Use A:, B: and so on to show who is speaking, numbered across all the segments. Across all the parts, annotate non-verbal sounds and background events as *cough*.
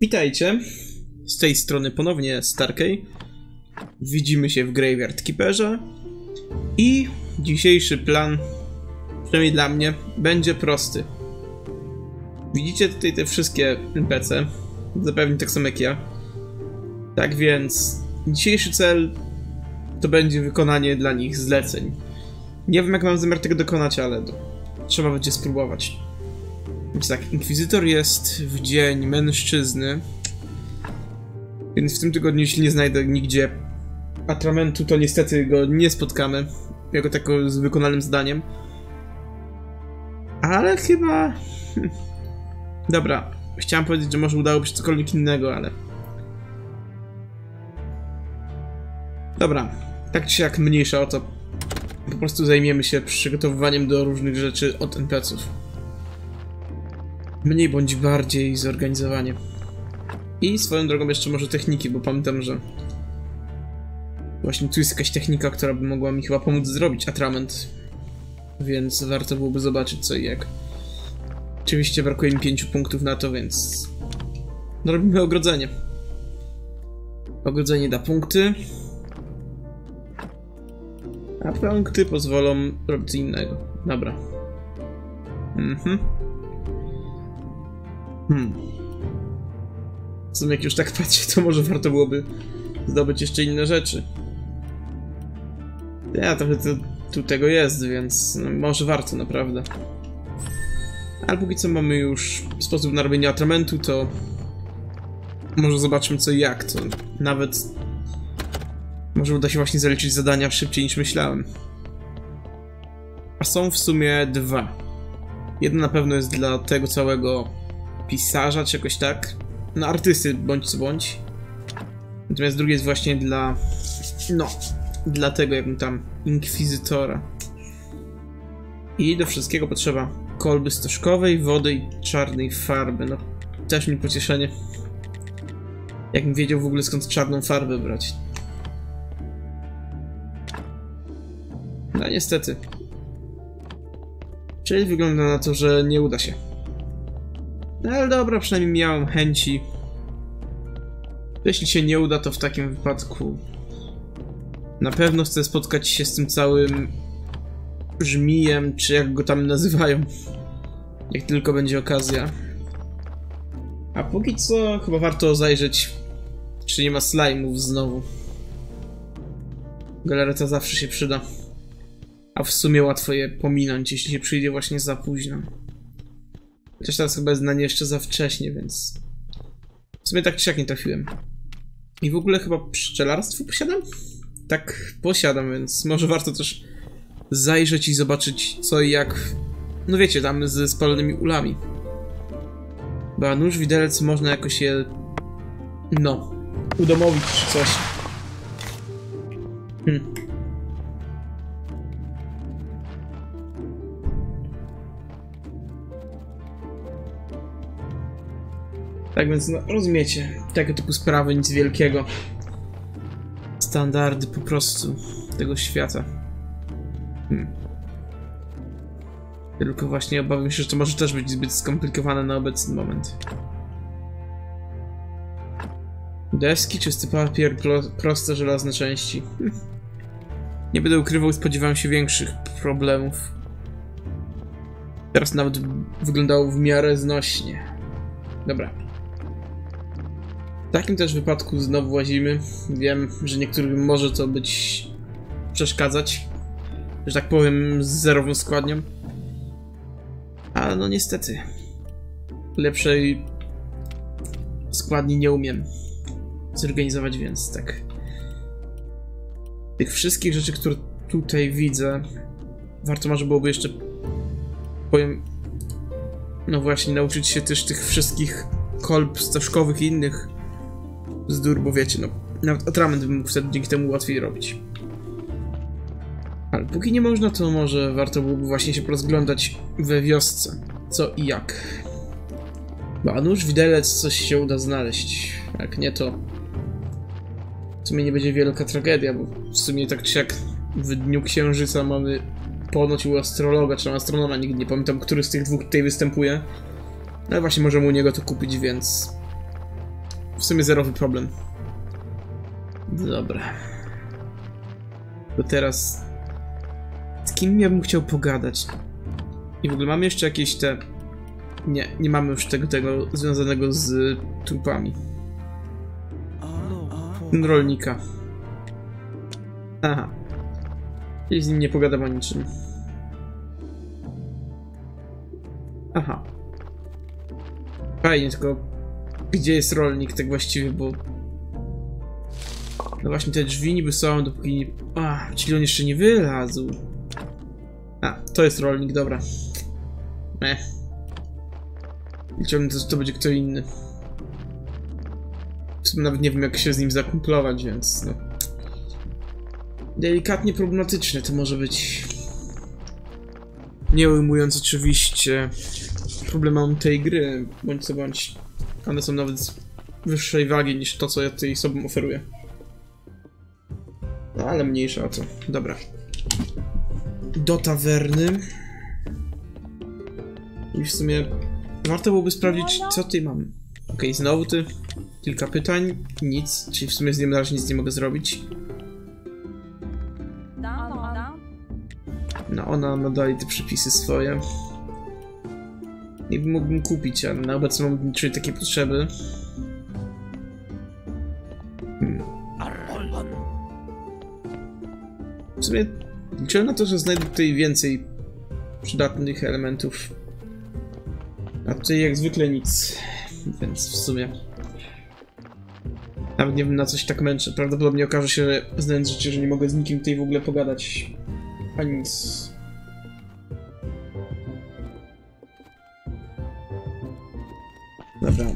A: Witajcie. Z tej strony ponownie Starkey. Widzimy się w Graveyard Keeperze. I dzisiejszy plan, przynajmniej dla mnie, będzie prosty. Widzicie tutaj te wszystkie NPC, zapewne tak samo jak ja. Tak więc dzisiejszy cel to będzie wykonanie dla nich zleceń. Nie wiem jak mam zamiar tego dokonać, ale trzeba będzie spróbować. Więc tak, Inkwizytor jest w dzień mężczyzny. Więc w tym tygodniu, jeśli nie znajdę nigdzie atramentu, to niestety go nie spotkamy. Jako tako z wykonanym zdaniem. Ale chyba... hm. Dobra, chciałem powiedzieć, że może udałoby się cokolwiek innego, ale... Dobra, tak czy jak mniejsza o to. Po prostu zajmiemy się przygotowywaniem do różnych rzeczy od NPC-ów mniej bądź bardziej zorganizowanie. I swoją drogą jeszcze może techniki, bo pamiętam, że właśnie tu jest jakaś technika, która by mogła mi chyba pomóc zrobić atrament. Więc warto byłoby zobaczyć co i jak. Oczywiście brakuje mi 5 punktów na to, więc no, robimy ogrodzenie. Ogrodzenie da punkty. A punkty pozwolą robić innego. Dobra. Mhm. Hmm. W jak już tak patrzę, to może warto byłoby zdobyć jeszcze inne rzeczy. Ja trochę tu, tu tego jest, więc no, może warto naprawdę. Ale póki co mamy już sposób na robienie atramentu, to może zobaczmy co i jak, to nawet może uda się właśnie zaliczyć zadania szybciej niż myślałem. A są w sumie dwa. Jedno na pewno jest dla tego całego pisarza, czy jakoś tak. No, artysty, bądź co bądź. Natomiast drugie jest właśnie dla... No, dla tego jakbym tam... Inkwizytora. I do wszystkiego potrzeba kolby stożkowej, wody i czarnej farby. No, też mi pocieszenie. Jakbym wiedział w ogóle skąd czarną farbę brać. No niestety. Czyli wygląda na to, że nie uda się. No ale dobra, przynajmniej miałem chęci. Jeśli się nie uda, to w takim wypadku na pewno chcę spotkać się z tym całym żmijem, czy jak go tam nazywają. Jak tylko będzie okazja. A póki co chyba warto zajrzeć, czy nie ma slime'ów znowu. Galereta zawsze się przyda. A w sumie łatwo je pominąć, jeśli się przyjdzie właśnie za późno. Chociaż teraz chyba jest na nie jeszcze za wcześnie, więc... W sumie tak czy jak nie trafiłem. I w ogóle chyba pszczelarstwo posiadam? Tak, posiadam, więc może warto też zajrzeć i zobaczyć co i jak... No wiecie, tam ze spalonymi ulami. Bo nóż, widelec można jakoś je... No, udomowić czy coś. Hmm. Tak więc, no, rozumiecie, tego typu sprawy, nic wielkiego. Standardy po prostu tego świata. Hmm. Tylko właśnie obawiam się, że to może też być zbyt skomplikowane na obecny moment. Deski, czysty papier, proste żelazne części. *laughs* Nie będę ukrywał, spodziewałem się większych problemów. Teraz nawet wyglądało w miarę znośnie. Dobra. Takim też wypadku znowu łazimy. Wiem, że niektórym może to być przeszkadzać, że tak powiem, z zerową składnią. Ale no niestety. Lepszej składni nie umiem zorganizować, więc tak. Tych wszystkich rzeczy, które tutaj widzę, warto może byłoby jeszcze powiem, no właśnie, nauczyć się też tych wszystkich kolb stożkowych i innych bzdur, bo wiecie, no nawet atrament bym mógł wtedy dzięki temu łatwiej robić. Ale póki nie można, to może warto byłoby właśnie się porozglądać we wiosce. Co i jak. Bo a nóż, widelec, coś się uda znaleźć. Jak nie, to w sumie nie będzie wielka tragedia, bo w sumie tak czy jak w Dniu Księżyca mamy ponoć u astrologa, czy astronoma, nigdy nie pamiętam, który z tych dwóch tutaj występuje. No ale właśnie możemy u niego to kupić, więc w sumie zerowy problem. Dobra. To teraz... Z kim ja bym chciał pogadać? I w ogóle mamy jeszcze jakieś te... Nie, nie mamy już tego, tego związanego z trupami. Rolnika. Aha. I z nim nie pogadam o niczym. Aha. Fajnie, tylko gdzie jest rolnik tak właściwie, bo... No właśnie, te drzwi niby są, dopóki nie... A, czyli on jeszcze nie wylazł. A, to jest rolnik, dobra. Eh. Liczyłem, że to będzie kto inny. Nawet nie wiem, jak się z nim zakumplować, więc no. Delikatnie problematyczne to może być. Nie ujmując oczywiście problemom tej gry, bądź co bądź. One są nawet wyższej wagi niż to, co ja tutaj sobą oferuję. No ale mniejsza o to. Dobra. Do tawerny. I w sumie warto byłoby sprawdzić, co tutaj mam. Okej, okay, znowu ty. Kilka pytań. Nic. Czyli w sumie z nim na razie nic nie mogę zrobić. No, ona ma dalej te przepisy swoje. Niby mógłbym kupić, ale na obecny moment nie czuję takiej potrzeby. Hmm. W sumie liczyłem na to, że znajdę tutaj więcej przydatnych elementów. A tutaj jak zwykle nic. Więc w sumie... Nawet nie wiem na coś tak męczę. Prawdopodobnie okaże się, że znając życie, że nie mogę z nikim tutaj w ogóle pogadać. Ani nic.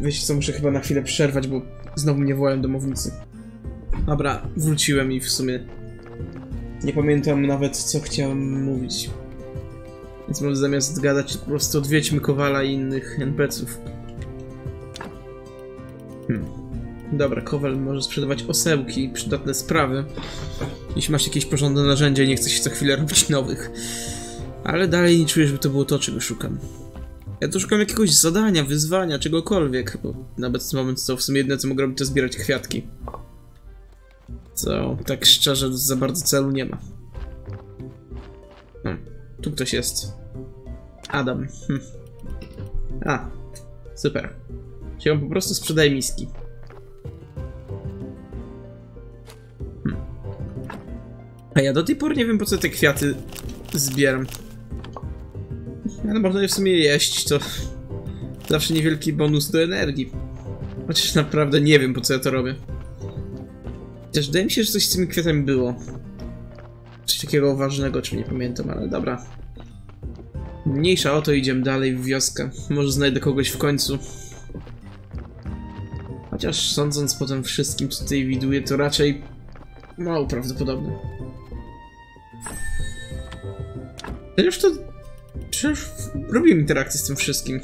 A: Wiecie co, muszę chyba na chwilę przerwać, bo znowu mnie wołają domownicy. Dobra, wróciłem i w sumie nie pamiętam nawet co chciałem mówić. Więc może zamiast gadać, po prostu odwiedźmy Kowala i innych NPC-ów. Hmm. Dobra, Kowal może sprzedawać osełki i przydatne sprawy. Jeśli masz jakieś porządne narzędzia i nie chcesz co chwilę robić nowych. Ale dalej nie czuję, żeby to było to, czego szukam. Ja tu szukam jakiegoś zadania, wyzwania, czegokolwiek, bo na obecny moment to w sumie jedyne co mogę robić to zbierać kwiatki. Co, tak szczerze, za bardzo celu nie ma. Hmm, tu ktoś jest. Adam. Hm. A, super. Czyli on po prostu sprzedaje miski. Hm. A ja do tej pory nie wiem po co te kwiaty zbieram. Ale można je w sumie jeść, to zawsze niewielki bonus do energii. Chociaż naprawdę nie wiem po co ja to robię. Też wydaje mi się, że coś z tymi kwiatami było. Coś takiego ważnego, czym nie pamiętam, ale dobra. Mniejsza o to, idziemy dalej w wioskę. Może znajdę kogoś w końcu. Chociaż sądząc po tym wszystkim, co tutaj widuję, to raczej mało prawdopodobne. Chociaż to... Przecież robiłem interakcję z tym wszystkim.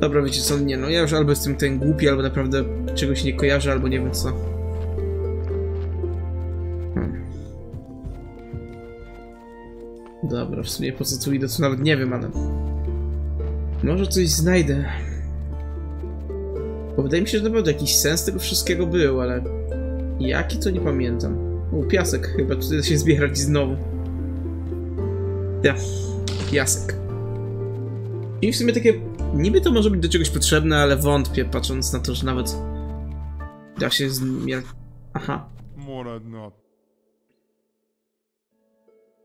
A: Dobra, wiecie co, nie no, ja już albo jestem ten głupi, albo naprawdę czegoś nie kojarzę, albo nie wiem co. Hmm. Dobra, w sumie po co tu idę, to nawet nie wiem, ale... Może coś znajdę. Bo wydaje mi się, że naprawdę jakiś sens tego wszystkiego był, ale... Jaki to nie pamiętam. O, piasek, chyba tutaj się zbierać znowu. Ja, piasek. I w sumie takie Niby to może być do czegoś potrzebne, ale wątpię, patrząc na to, że nawet da się zmieniać. Aha.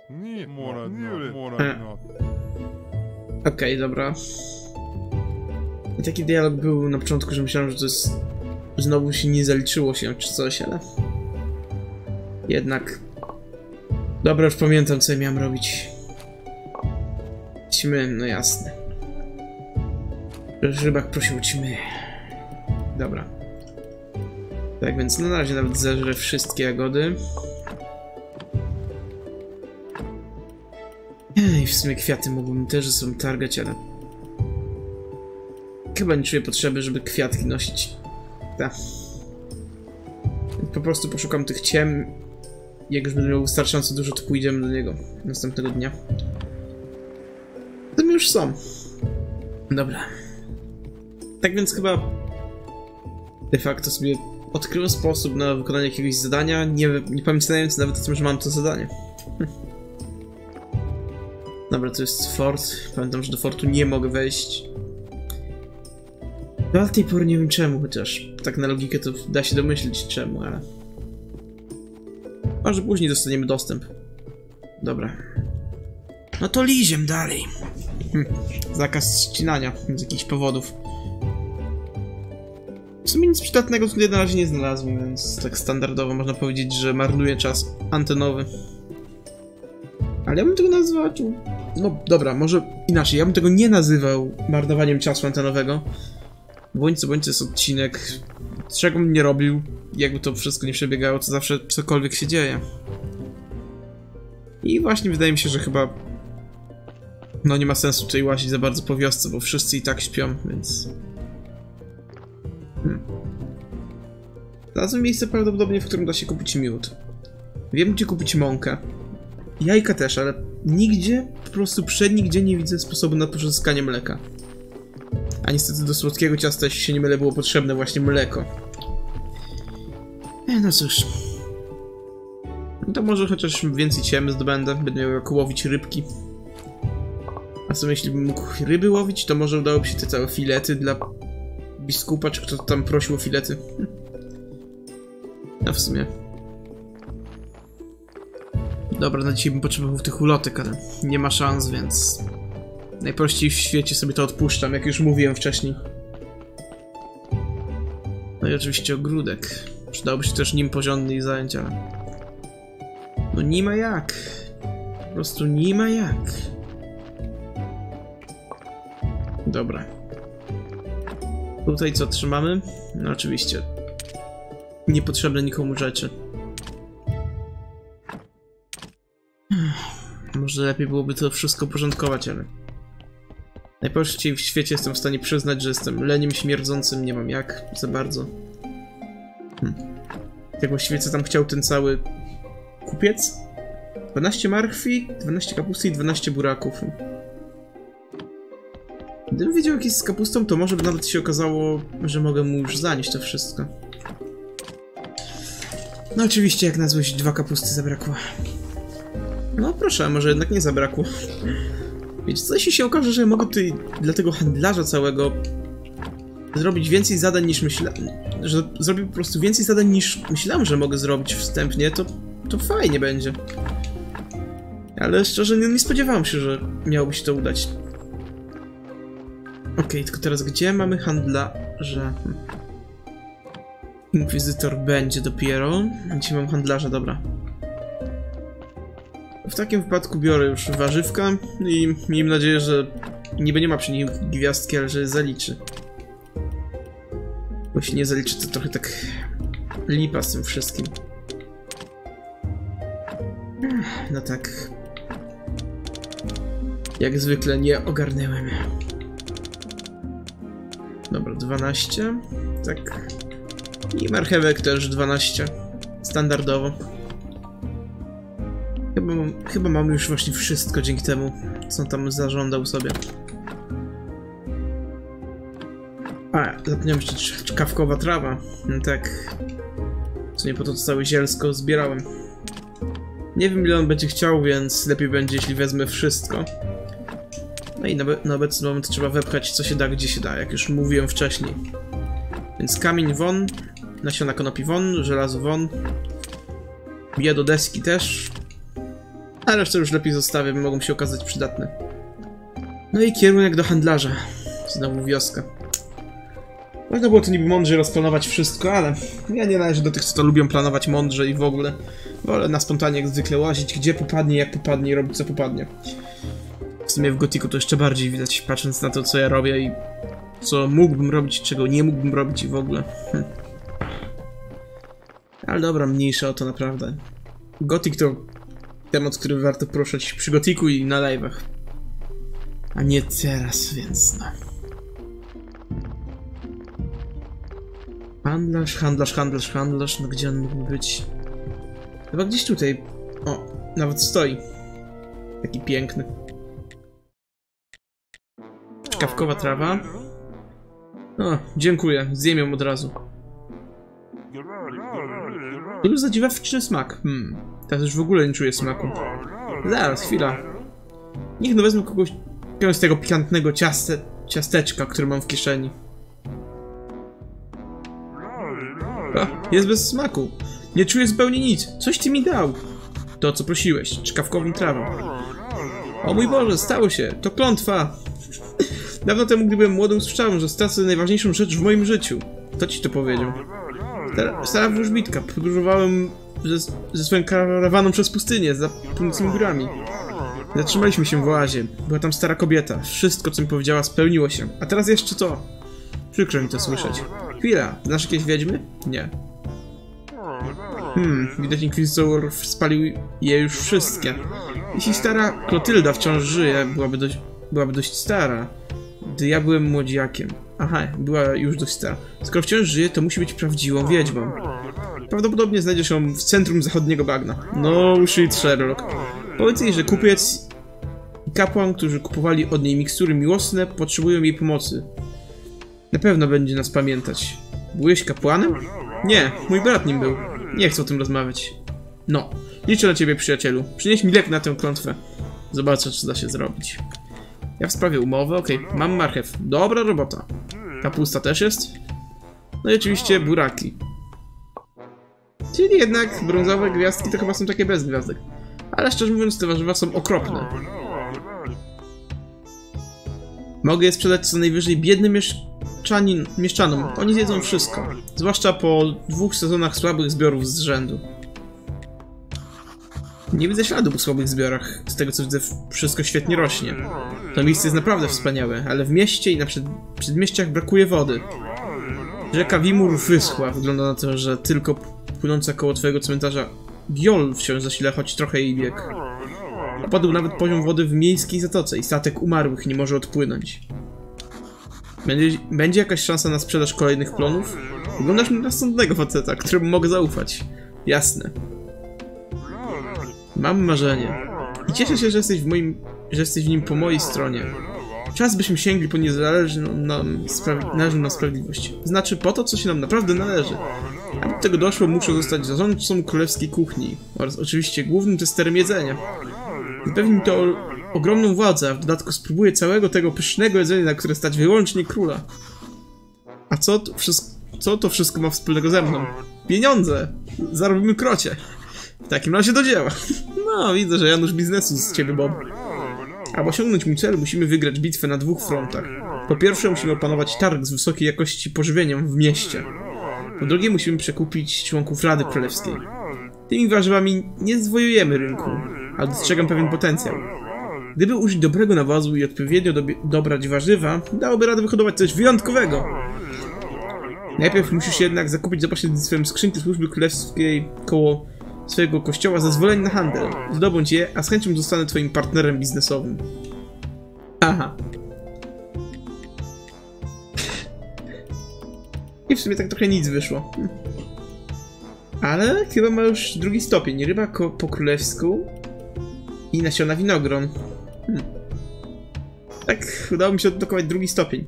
A: Nie, Okej, okay, dobra. I taki dialog był na początku, że myślałem, że to jest... Znowu się nie zaliczyło się czy coś, ale... Jednak... Dobra, już pamiętam co ja miałem robić. No jasne. Rybak prosił ćmy. Dobra. Tak więc na razie nawet zeżrę wszystkie jagody. I w sumie kwiaty mógłbym też ze sobą targać, ale... Chyba nie czuję potrzeby, żeby kwiatki nosić. Tak. Po prostu poszukam tych ciem. Jak już będę miał wystarczająco dużo, to pójdziemy do niego następnego dnia. Już są. Dobra. Tak więc chyba de facto sobie odkryłem sposób na wykonanie jakiegoś zadania, nie, nie pamiętając nawet o tym, że mam to zadanie. *laughs* Dobra, to jest fort. Pamiętam, że do fortu nie mogę wejść. Do tej pory nie wiem czemu, chociaż tak na logikę to da się domyślić czemu, ale... Może później dostaniemy dostęp. Dobra. No to liziem dalej. Zakaz ścinania z jakichś powodów. W sumie nic przydatnego tutaj na razie nie znalazłem, więc tak standardowo można powiedzieć, że marnuje czas antenowy. Ale ja bym tego nazwał... No dobra, może inaczej. Ja bym tego nie nazywał marnowaniem czasu antenowego. Bądź co bądź jest odcinek, czego bym nie robił, jakby to wszystko nie przebiegało, to zawsze cokolwiek się dzieje. I właśnie wydaje mi się, że chyba no nie ma sensu tutaj łazić za bardzo po wiosce, bo wszyscy i tak śpią, więc... Hmm. Znalazłem miejsce prawdopodobnie, w którym da się kupić miód. Wiem, gdzie kupić mąkę. Jajka też, ale nigdzie, po prostu nigdzie nie widzę sposobu na pozyskanie mleka. A niestety do słodkiego ciasta, jeśli się nie mylę, było potrzebne właśnie mleko. E, no cóż. No to może chociaż więcej ciemy zdobędę, będę miał jak łowić rybki. A co jeśli bym mógł ryby łowić, to może udałoby się te całe filety dla biskupa, czy kto tam prosił o filety. No w sumie. Dobra, na dzisiaj bym potrzebował tych ulotek, ale nie ma szans, więc... Najprościej w świecie sobie to odpuszczam, jak już mówiłem wcześniej. No i oczywiście ogródek. Przydałoby się też nim porządnych zajęć, ale... No nie ma jak. Po prostu nie ma jak. Dobra. Tutaj co trzymamy? No oczywiście. Niepotrzebne nikomu rzeczy. Może lepiej byłoby to wszystko porządkować, ale... Najprościej w świecie jestem w stanie przyznać, że jestem leniem śmierdzącym, nie mam jak za bardzo. Hm. Tak właściwie co tam chciał ten cały kupiec? 12 marchwi, 12 kapusty i 12 buraków. Gdybym wiedział jak jest z kapustą, to może by nawet się okazało, że mogę mu już zanieść to wszystko. No oczywiście, jak na złość dwa kapusty zabrakło. No proszę, może jednak nie zabrakło. Wiecie co, jeśli się okaże, że mogę tutaj dla tego handlarza całego zrobić więcej zadań niż myślałem, że zrobię po prostu więcej zadań niż myślałem, że mogę zrobić wstępnie, to, to fajnie będzie. Ale szczerze nie, nie spodziewałem się, że miałoby się to udać. Okej, okay, tylko teraz gdzie mamy handlarza? Inkwizytor będzie dopiero. Dzisiaj mam handlarza, dobra. W takim wypadku biorę już warzywka i miejmy nadzieję, że niby nie ma przy nim gwiazdki, ale że zaliczy. Bo jeśli nie zaliczy, to trochę tak lipa z tym wszystkim. No tak. Jak zwykle nie ogarnęłem. Dobra, 12. Tak. I marchewek też 12. Standardowo. Chyba, mam, chyba mamy już właśnie wszystko dzięki temu, co tam zażądał sobie. A, zapomniałem jeszcze czkawkowa trawa. No tak. Co nie po to całe zielsko zbierałem. Nie wiem ile on będzie chciał, więc lepiej będzie jeśli wezmę wszystko. No i na, na obecny moment trzeba wepchać co się da, gdzie się da, jak już mówiłem wcześniej. Więc kamień won, nasiona konopi won, żelazo won. Bije do deski też. A resztę już lepiej zostawię, mogą się okazać przydatne. No i kierunek do handlarza. Znowu wioska. Można było to niby mądrze rozplanować wszystko, ale ja nie należę do tych, co to lubią planować mądrze i w ogóle. Wolę na spontanie jak zwykle łazić, gdzie popadnie, jak popadnie i robić co popadnie. Sumie w Gotiku to jeszcze bardziej widać, patrząc na to, co ja robię i co mógłbym robić, czego nie mógłbym robić i w ogóle. *laughs* Ale dobra, mniejsza o to naprawdę. Gothic to temat, który warto poruszać przy Gotiku i na live'ach. A nie teraz, więc no. Handlarz, handlarz, handlarz, handlarz, no gdzie on mógł być? Chyba gdzieś tutaj. O, nawet stoi. Taki piękny. Czkawkowa trawa. O, dziękuję. Zjem od razu. Ilu za dziwaczny smak. Hmm. Teraz już w ogóle nie czuję smaku. Zaraz, chwila. Niech no wezmę kogoś z tego pikantnego ciaste, ciasteczka, które mam w kieszeni. A, jest bez smaku. Nie czuję zupełnie nic. Coś ty mi dał. To, co prosiłeś. Czkawkową trawę. O mój Boże, stało się. To klątwa. Dawno temu, gdy byłem młodym, usłyszałem, że stracę najważniejszą rzecz w moim życiu. Kto ci to powiedział? Stara, stara wróżbitka. Podróżowałem ze, ze swoją karawaną przez pustynię, za północnymi górami. Zatrzymaliśmy się w oazie. Była tam stara kobieta. Wszystko, co mi powiedziała, spełniło się. A teraz jeszcze to. Przykro mi to słyszeć. Chwila, znasz jakieś wiedźmy? Nie. Hmm, widać Inkwizytor spalił je już wszystkie. Jeśli stara Klotylda wciąż żyje, byłaby dość, byłaby dość stara. Gdy ja byłem młodziakiem. Aha, była już dość stara. Skoro wciąż żyje, to musi być prawdziwą wiedźmą. Prawdopodobnie znajdziesz ją w centrum zachodniego bagna. No, shit, Sherlock. Powiedz jej, że kupiec i kapłan, którzy kupowali od niej mikstury miłosne, potrzebują jej pomocy. Na pewno będzie nas pamiętać. Byłeś kapłanem? Nie, mój brat nim był. Nie chcę o tym rozmawiać. No, liczę na ciebie, przyjacielu. Przynieś mi lek na tę klątwę. Zobaczę, co da się zrobić. Ja w sprawie umowy, okej, okay. mam marchew. Dobra robota. Kapusta też jest? No i oczywiście buraki. Czyli jednak brązowe gwiazdki to chyba są takie bez gwiazdek. Ale szczerze mówiąc, te warzywa są okropne. Mogę je sprzedać co najwyżej biednym mieszczanin, mieszczanom. Oni zjedzą wszystko. Zwłaszcza po dwóch sezonach słabych zbiorów z rzędu. Nie widzę śladu po słabych zbiorach. Z tego co widzę, wszystko świetnie rośnie. To miejsce jest naprawdę wspaniałe, ale w mieście i na przed, przedmieściach brakuje wody. Rzeka Wimur wyschła. Wygląda na to, że tylko płynąca koło twojego cmentarza Giol wciąż zasila choć trochę jej bieg. Opadł nawet poziom wody w miejskiej zatoce i statek umarłych nie może odpłynąć. Będzie, będzie jakaś szansa na sprzedaż kolejnych plonów? Wyglądasz na rozsądnego faceta, któremu mogę zaufać. Jasne. Mam marzenie. I cieszę się, że jesteś w moim... że jesteś w nim po mojej stronie. Czas byśmy sięgli po niezależną nam, należną nam sprawiedliwość. Znaczy po to, co się nam naprawdę należy. Aby do tego doszło, muszę zostać zarządcą królewskiej kuchni oraz oczywiście głównym testerem jedzenia. Zapewni mi to ogromną władzę, a w dodatku spróbuję całego tego pysznego jedzenia, na które stać wyłącznie króla. A co to, co to wszystko ma wspólnego ze mną? Pieniądze! Zarobimy krocie. W takim razie do dzieła. *laughs* No, widzę, że Janusz biznesu z ciebie, Bob. Aby osiągnąć mój cel, musimy wygrać bitwę na dwóch frontach. Po pierwsze, musimy opanować targ z wysokiej jakości pożywieniem w mieście. Po drugie, musimy przekupić członków Rady Królewskiej. Tymi warzywami nie zwojujemy rynku, ale dostrzegam pewien potencjał. Gdyby użyć dobrego nawozu i odpowiednio dobrać warzywa, dałoby radę wyhodować coś wyjątkowego. Najpierw musisz jednak zakupić za pośrednictwem skrzynki służby królewskiej koło swojego kościoła zezwolenie na handel. Zdobądź je, a z chęcią zostanę twoim partnerem biznesowym. Aha. I w sumie tak trochę nic wyszło. Ale chyba ma już drugi stopień. Ryba po królewsku i nasiona winogron. Hmm. Tak, udało mi się odblokować drugi stopień.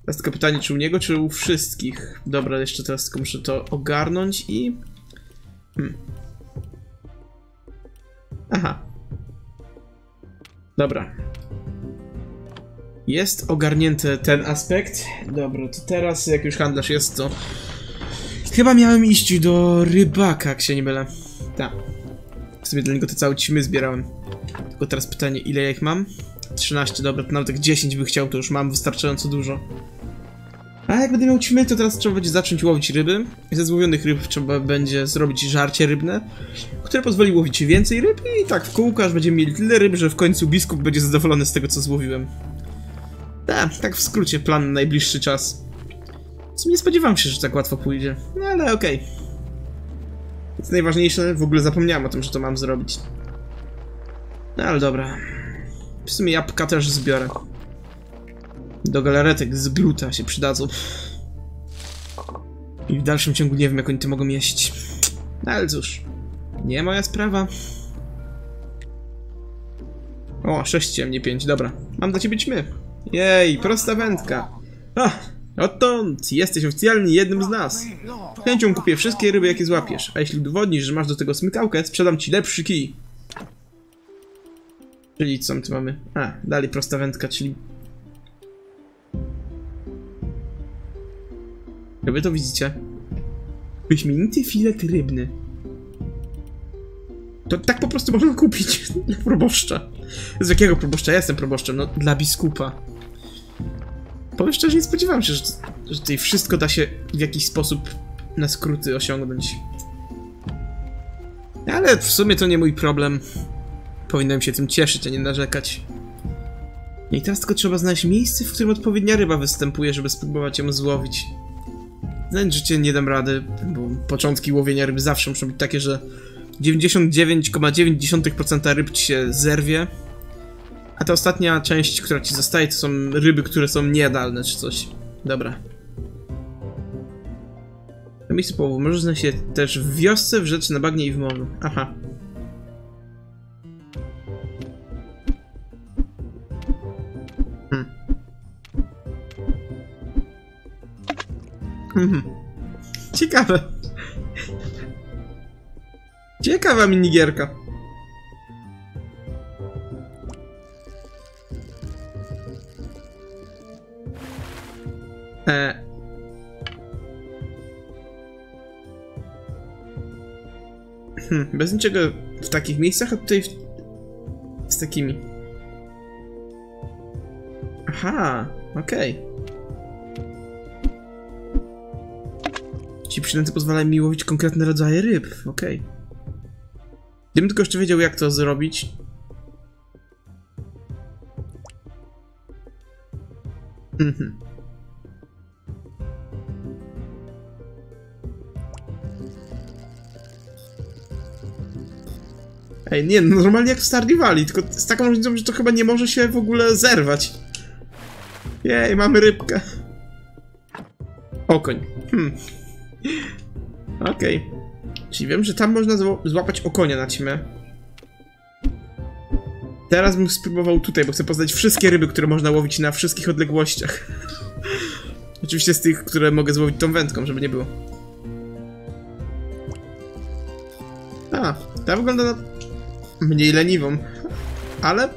A: Teraz tylko pytanie, czy u niego, czy u wszystkich. Dobra, jeszcze teraz tylko muszę to ogarnąć i... Hmm. Aha. Dobra. Jest ogarnięty ten aspekt. Dobra, to teraz jak już handlarz jest, to... Chyba miałem iść do rybaka, jak się nie mylę. Tak. W sobie dla niego te całe ćmy zbierałem. Tylko teraz pytanie, ile ja ich mam? 13, dobra, to nawet jak 10 by chciał, to już mam wystarczająco dużo. A jak będę miał ćmy, to teraz trzeba będzie zacząć łowić ryby. Ze złowionych ryb trzeba będzie zrobić żarcie rybne, które pozwoli łowić więcej ryb i tak w kółko, aż będziemy mieli tyle ryb, że w końcu biskup będzie zadowolony z tego, co złowiłem. Tak, tak w skrócie plan na najbliższy czas. Co nie spodziewam się, że tak łatwo pójdzie, no ale okej. Okay. Więc najważniejsze, w ogóle zapomniałem o tym, że to mam zrobić. No ale dobra. W sumie jabłka też zbiorę. Do galaretek z gluta się przydadzą. I w dalszym ciągu nie wiem, jak oni to mogą jeść. No ale cóż. Nie moja sprawa. O, 6 ciemnie 5, dobra. Mam dla ciebie ćmy. Jej, prosta wędka. A, Odtąd jesteś oficjalnie jednym z nas. Chęcią kupię wszystkie ryby, jakie złapiesz. A jeśli udowodnisz, że masz do tego smykałkę, sprzedam ci lepszy kij. Czyli co my tu mamy? A, dalej prosta wędka, czyli... Jak wy to widzicie? Wyśmienity filet rybny. To tak po prostu można kupić *laughs* dla proboszcza. Z jakiego proboszcza? Ja jestem proboszczem, no dla biskupa. Powiem szczerze, nie spodziewałem się, że, że tutaj wszystko da się w jakiś sposób na skróty osiągnąć. Ale w sumie to nie mój problem. Powinienem się tym cieszyć, a nie narzekać. I teraz tylko trzeba znaleźć miejsce, w którym odpowiednia ryba występuje, żeby spróbować ją złowić. Znając życie nie dam rady, bo początki łowienia ryby zawsze muszą być takie, że 99,9% ryb ci się zerwie. A ta ostatnia część, która ci zostaje, to są ryby, które są niejadalne czy coś. Dobra. To miejsce połowu może znaleźć się też w wiosce, w rzece, na bagnie i w morzu. Aha. Mhm. Ciekawe. Ciekawa minigierka. E... Hmm, bez niczego w takich miejscach, a tutaj w... z takimi. Aha, okej. Okay. Ci przynęty pozwalają mi łowić konkretne rodzaje ryb, okej. Okay. Gdybym tylko jeszcze wiedział, jak to zrobić. Mhm. Ej, nie, no normalnie jak w Stardew tylko z taką różnicą, że to chyba nie może się w ogóle zerwać. Jej, mamy rybkę. Okoń. Hmm. Okej. Okay. Czyli wiem, że tam można złapać okonia na ćmę. Teraz bym spróbował tutaj, bo chcę poznać wszystkie ryby, które można łowić na wszystkich odległościach. *laughs* Oczywiście z tych, które mogę złowić tą wędką, żeby nie było. A, ta wygląda na mniej leniwą. Ale...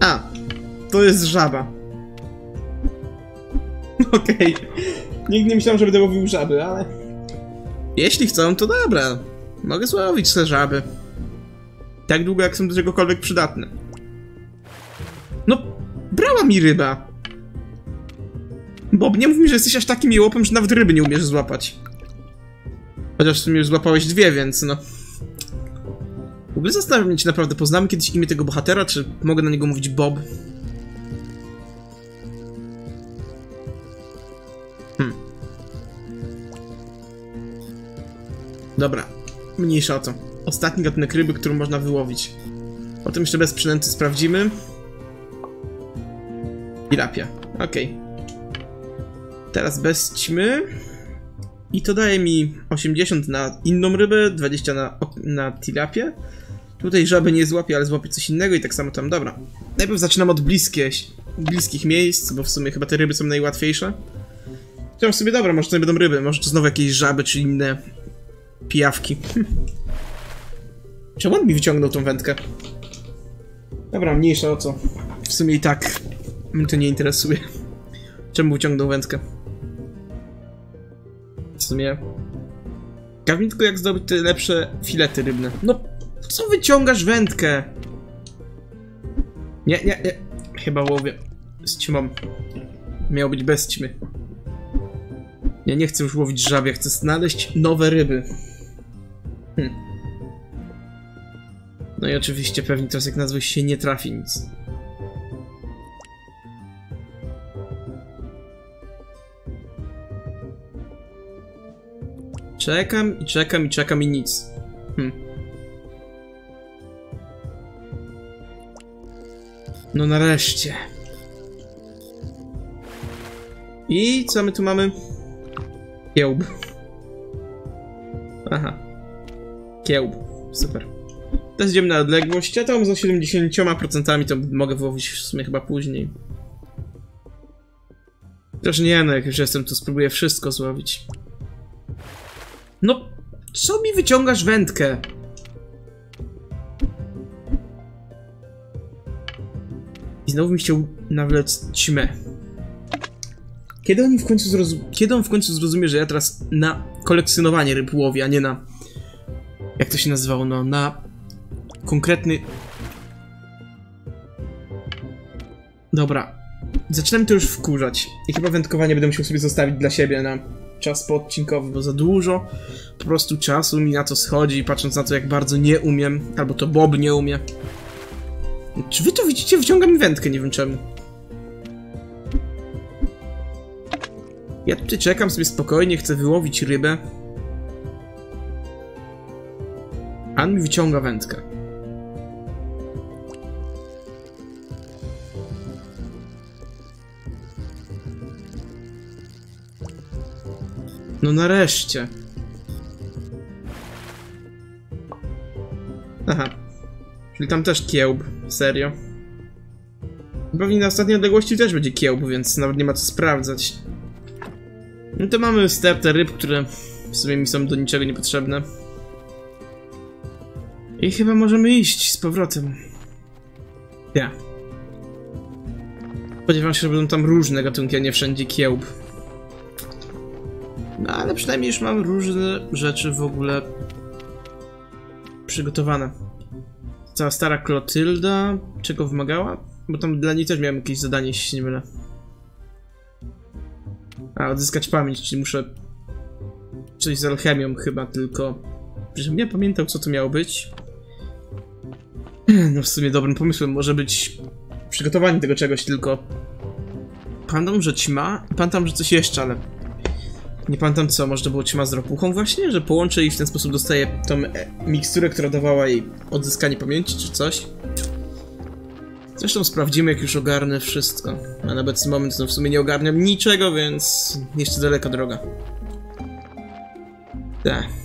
A: A, to jest żaba. *laughs* Okej. Okay. Nigdy nie myślałem, że będę łowił żaby, ale... Jeśli chcą, to dobra. Mogę złowić te żaby. Tak długo, jak są do czegokolwiek przydatne. No, brała mi ryba. Bob, nie mów mi, że jesteś aż takim jełopem, że nawet ryby nie umiesz złapać. Chociaż w sumie już złapałeś dwie, więc no... W ogóle zastanawiam się, czy naprawdę poznamy kiedyś imię tego bohatera, czy mogę na niego mówić Bob. Dobra, mniejsza o to. Ostatni gatunek ryby, którą można wyłowić. Potem jeszcze bez przynęty sprawdzimy. Tilapia, okej. Okay. Teraz bez ćmy. I to daje mi 80 na inną rybę, 20 na, na tilapię. Tutaj żaby nie złapię, ale złapię coś innego i tak samo tam, dobra. Najpierw zaczynam od bliskie, bliskich miejsc, bo w sumie chyba te ryby są najłatwiejsze. Chciałem sobie, dobra, może to nie będą ryby, może to znowu jakieś żaby czy inne pijawki. Czemu on mi wyciągnął tą wędkę? Dobra, mniejsza o co. W sumie i tak mnie to nie interesuje. Czemu wyciągnął wędkę? W sumie... Mi tylko jak zdobyć te lepsze filety rybne. No, co wyciągasz wędkę? Nie, nie, nie. Chyba łowię z ćmą. Miał być bez ćmy. Ja nie chcę już łowić żabia, chcę znaleźć nowe ryby. Hm. No i oczywiście pewnie teraz jak nazwę się nie trafi nic. Czekam i czekam i czekam i nic. Hm. No nareszcie. I co my tu mamy? Kiełb. *laughs* Aha. Kiełb. Super. Teraz idziemy na odległość, a tam za 70% to mogę wyłowić w sumie chyba później. Chociaż nie no, jak już jestem, to spróbuję wszystko złowić. No, co mi wyciągasz wędkę? I znowu mi chciał nawlec ćmę. Kiedy oni w końcu. Kiedy on w końcu zrozumie, że ja teraz na kolekcjonowanie ryb łowię, a nie na... Jak to się nazywało, no, na konkretny... Dobra. Zaczynam to już wkurzać. I chyba wędkowanie będę musiał sobie zostawić dla siebie na czas poodcinkowy, bo za dużo po prostu czasu mi na to schodzi, patrząc na to, jak bardzo nie umiem, albo to Bob nie umie. Czy wy to widzicie? Wyciągam wędkę, nie wiem czemu. Ja tutaj czekam sobie spokojnie, chcę wyłowić rybę. On mi wyciąga wędkę. No nareszcie. Aha. Czyli tam też kiełb. Serio. Pewnie na ostatniej odległości też będzie kiełb, więc nawet nie ma co sprawdzać. No to mamy stertę ryb, które w sumie mi są do niczego niepotrzebne. I chyba możemy iść z powrotem. Ja. Spodziewam się, że będą tam różne gatunki, a nie wszędzie kiełb. No ale przynajmniej już mam różne rzeczy w ogóle przygotowane. Cała stara Klotylda, czego wymagała? Bo tam dla niej też miałem jakieś zadanie, jeśli się nie mylę. A, odzyskać pamięć, czyli muszę coś z alchemią chyba tylko. Żebym nie pamiętał, co to miało być. *clears throat* No w sumie dobrym pomysłem może być przygotowanie tego czegoś, tylko... Pamiętam, że ćma, pamiętam, że coś jeszcze, ale... Nie pamiętam co, może to było ćma z ropuchą właśnie, że połączę i w ten sposób dostaję tą e, miksturę, która dawała jej odzyskanie pamięci, czy coś. Zresztą sprawdzimy, jak już ogarnę wszystko. A na obecny moment no w sumie nie ogarniam niczego, więc jeszcze daleka droga. Tak.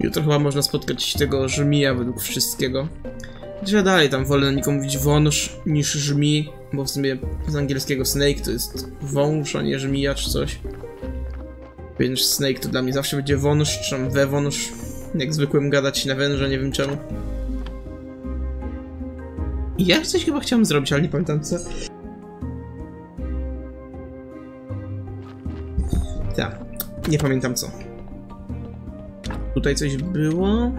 A: Jutro chyba można spotkać tego żmija według wszystkiego. Gdzie dalej tam wolę nikomu mówić wąż niż żmi, bo w sumie z angielskiego snake to jest wąż, a nie żmija czy coś. Więc snake to dla mnie zawsze będzie wąż, czy tam we wąż. Jak zwykłym gadać na węża, nie wiem czemu. Ja coś chyba chciałem zrobić, ale nie pamiętam co. Tak, nie pamiętam co. Tutaj coś było.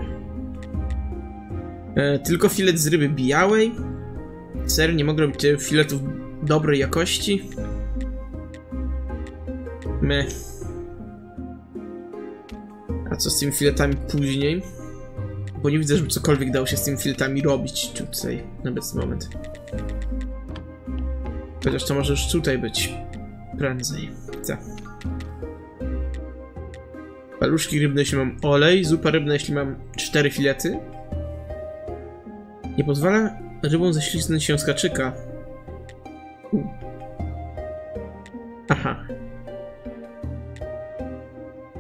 A: E, tylko filet z ryby białej. Serio, nie mogę robić filetów dobrej jakości. Me. A co z tymi filetami później? Bo nie widzę, żeby cokolwiek dało się z tymi filetami robić tutaj na obecny moment. Chociaż to może już tutaj być prędzej. Tak. Paluszki rybne, jeśli mam olej, zupa rybna, jeśli mam cztery filety. Nie pozwala rybom ześliznąć się z kaczyka. Aha.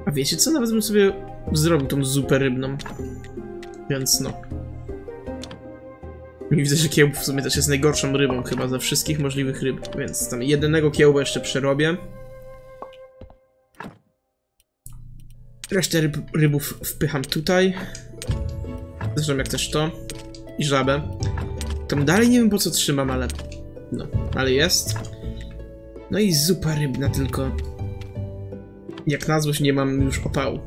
A: A wiecie co? Nawet bym sobie zrobił tą zupę rybną. Więc no. I widzę, że kiełb w sumie też jest najgorszą rybą chyba ze wszystkich możliwych ryb, więc tam jednego kiełba jeszcze przerobię. Resztę ryb, rybów wpycham tutaj. Zresztą jak też to. I żabę. Tam dalej nie wiem po co trzymam, ale... No, ale jest. No i zupa rybna tylko. Jak na złość nie mam już opału.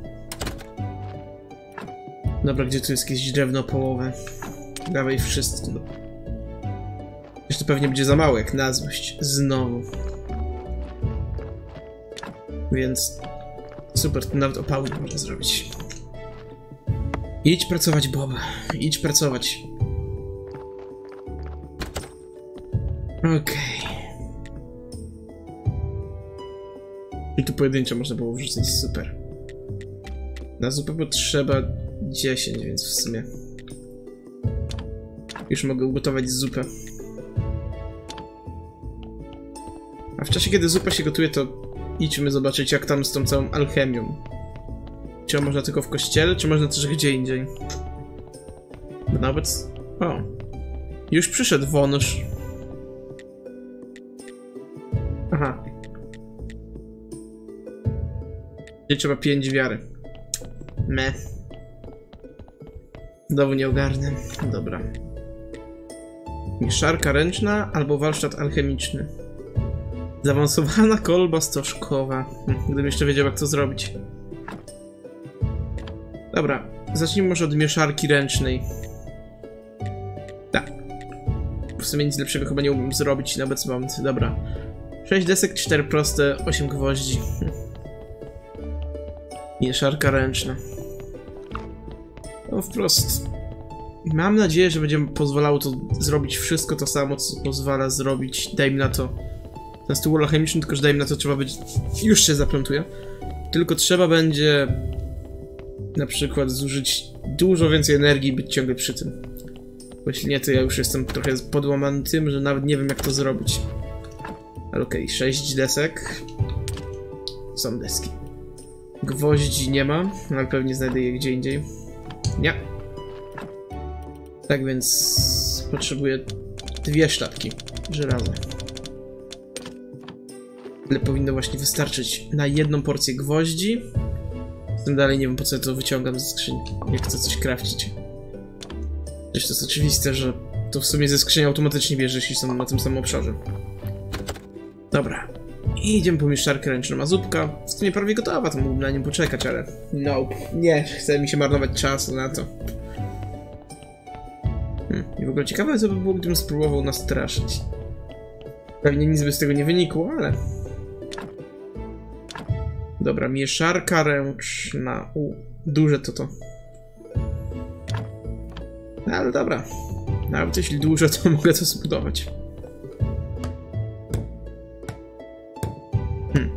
A: Dobra, gdzie tu jest jakieś drewno połowę? Dawaj wszystko. Jeszcze pewnie będzie za mało, jak na złość. Znowu. Więc... Super, to nawet opały nie można zrobić. Idź pracować, Bob. Idź pracować. Okej. Okay. I tu pojedynczo można było wrzucić, super. Na zupę potrzeba 10, więc w sumie... Już mogę ugotować zupę. A w czasie, kiedy zupa się gotuje, to idźmy zobaczyć jak tam z tą całą alchemią. Czy można tylko w kościele, czy można też gdzie indziej? Nawet... O. Już przyszedł wąż. Aha. Gdzie trzeba pięć wiary. Me. Znowu nie ogarnę. Dobra. Mieszarka ręczna albo warsztat alchemiczny. Zaawansowana kolba stożkowa. Hm, Gdybym jeszcze wiedział, jak to zrobić. Dobra, zacznijmy może od mieszarki ręcznej. Tak. W sumie nic lepszego chyba nie umiem zrobić na obecny moment. Dobra. 6 desek, 4 proste, 8 gwoździ. Mieszarka ręczna. No wprost. Mam nadzieję, że będzie pozwalało to zrobić wszystko to samo, co pozwala zrobić, dajmy na to, ten stół alchemiczny, tylko że dajmy na to trzeba być, już się zaplątuje, tylko trzeba będzie na przykład zużyć dużo więcej energii i być ciągle przy tym. Bo jeśli nie, to ja już jestem trochę podłamany tym, że nawet nie wiem jak to zrobić. Ale okej, okay, 6 desek. Są deski. Gwoździ nie ma, ale pewnie znajdę je gdzie indziej. Nie. Tak więc potrzebuję dwie sztabki żelaza. Ale powinno właśnie wystarczyć na jedną porcję gwoździ. Z tym dalej nie wiem po co ja to wyciągam ze skrzyni, jak chcę coś krawcić. Przecież to jest oczywiste, że to w sumie ze skrzyni automatycznie bierze, jeśli są na tym samym obszarze. Dobra. I idziemy po mieszczarkę ręczną, a zupka w sumie prawie gotowa, to mógłbym na nią poczekać, ale... Nope. Nie, chce mi się marnować czasu na to. Hmm. I w ogóle ciekawe co by było, gdybym spróbował nastraszyć. Pewnie nic by z tego nie wynikło, ale... Dobra, mieszarka ręczna. U, duże to to. No, ale dobra. Nawet jeśli duże, to *laughs* mogę to zbudować. Hmm.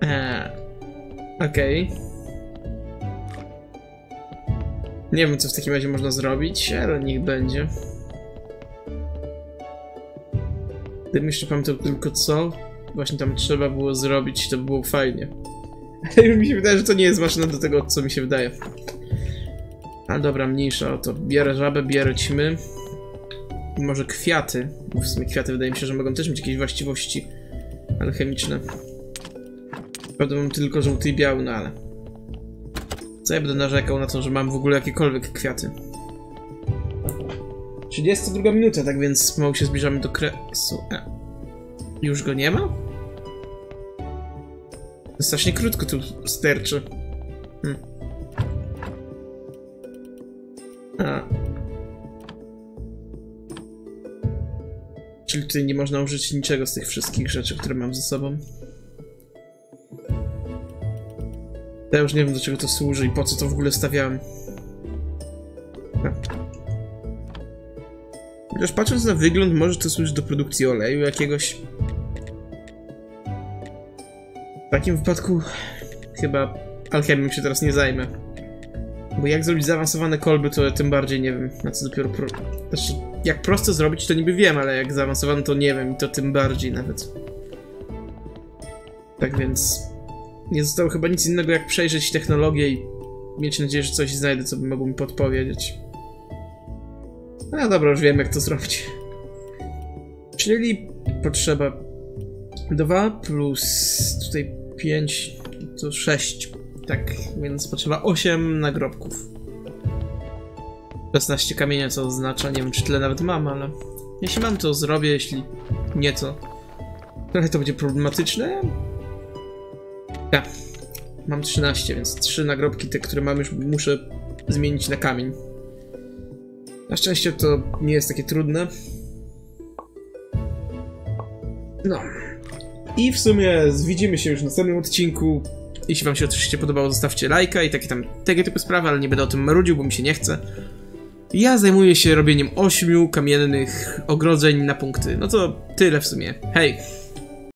A: Eee, Okej. Okay. Nie wiem, co w takim razie można zrobić, ale niech będzie. Gdybym jeszcze pamiętał tylko co właśnie tam trzeba było zrobić, to by było fajnie. *laughs* Ale już mi się wydaje, że to nie jest ważne do tego, co mi się wydaje. A dobra, mniejsza o to. Bierę żabę, bierę ćmy. I może kwiaty. Bo w sumie kwiaty wydaje mi się, że mogą też mieć jakieś właściwości alchemiczne. Prawda mam tylko żółty i biały, no ale... Co ja będę narzekał na to, że mam w ogóle jakiekolwiek kwiaty? 32 minuta, tak więc pomału się zbliżamy do kresu. E. Już go nie ma? Strasznie krótko tu sterczy. Hm. A. Czyli tutaj nie można użyć niczego z tych wszystkich rzeczy, które mam ze sobą. Ja już nie wiem do czego to służy i po co to w ogóle stawiałem. Chociaż patrząc na wygląd, może to służyć do produkcji oleju jakiegoś. W takim wypadku chyba alchemią się teraz nie zajmę. Bo jak zrobić zaawansowane kolby, to tym bardziej nie wiem, na co dopiero... Pro... Znaczy, jak prosto zrobić, to niby wiem, ale jak zaawansowane, to nie wiem i to tym bardziej nawet. Tak więc... Nie zostało chyba nic innego, jak przejrzeć technologię i mieć nadzieję, że coś znajdę, co by mogło mi podpowiedzieć. No dobra, już wiem jak to zrobić. Czyli potrzeba 2 plus tutaj 5 to 6. Tak, więc potrzeba 8 nagrobków. 16 kamienia, co oznacza, nie wiem czy tyle nawet mam, ale jeśli mam to zrobię, jeśli nie to trochę to będzie problematyczne. Tak, mam 13, więc 3 nagrobki, te które mam już muszę zmienić na kamień. Na szczęście to nie jest takie trudne. No. I w sumie widzimy się już w następnym odcinku. Jeśli wam się oczywiście podobało, zostawcie lajka i takie tam tego typu sprawy, ale nie będę o tym marudził, bo mi się nie chce. Ja zajmuję się robieniem ośmiu kamiennych ogrodzeń na punkty. No to tyle w sumie. Hej!